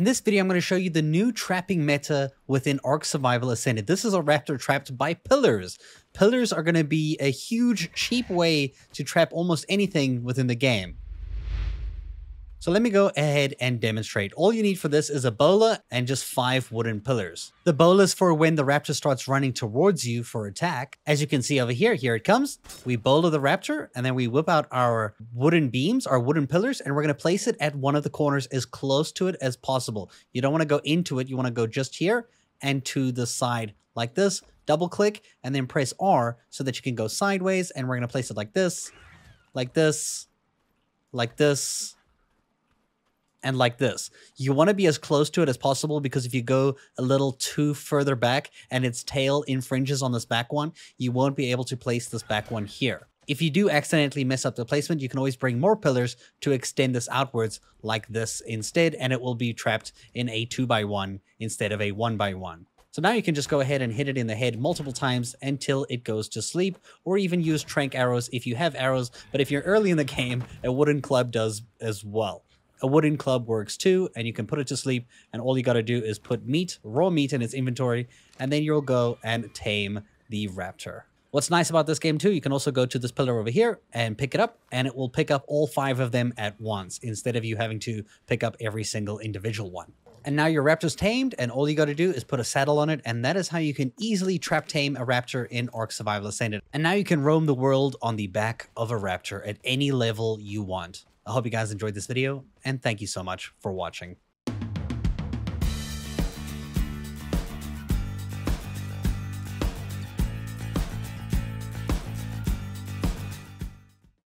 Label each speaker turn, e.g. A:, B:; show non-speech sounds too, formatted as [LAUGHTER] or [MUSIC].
A: In this video, I'm going to show you the new trapping meta within Ark Survival Ascended. This is a raptor trapped by pillars. Pillars are going to be a huge, cheap way to trap almost anything within the game. So let me go ahead and demonstrate. All you need for this is a bola and just five wooden pillars. The bola is for when the raptor starts running towards you for attack. As you can see over here, here it comes. We bola the raptor and then we whip out our wooden beams, our wooden pillars, and we're going to place it at one of the corners as close to it as possible. You don't want to go into it. You want to go just here and to the side like this. Double click and then press R so that you can go sideways. And we're going to place it like this, like this, like this, and like this. You want to be as close to it as possible because if you go a little too further back and its tail infringes on this back one, you won't be able to place this back one here. If you do accidentally mess up the placement, you can always bring more pillars to extend this outwards like this instead, and it will be trapped in a 2x1 instead of a 1x1. So now you can just go ahead and hit it in the head multiple times until it goes to sleep, or even use tranq arrows if you have arrows, but if you're early in the [LAUGHS] game, a wooden club does as well a wooden club works too, and you can put it to sleep. And all you got to do is put meat, raw meat in its inventory, and then you'll go and tame the raptor. What's nice about this game too, you can also go to this pillar over here and pick it up, and it will pick up all five of them at once, instead of you having to pick up every single individual one. And now your raptor's tamed, and all you got to do is put a saddle on it, and that is how you can easily trap tame a raptor in Ark Survival Ascended. And now you can roam the world on the back of a raptor at any level you want. I hope you guys enjoyed this video, and thank you so much for watching.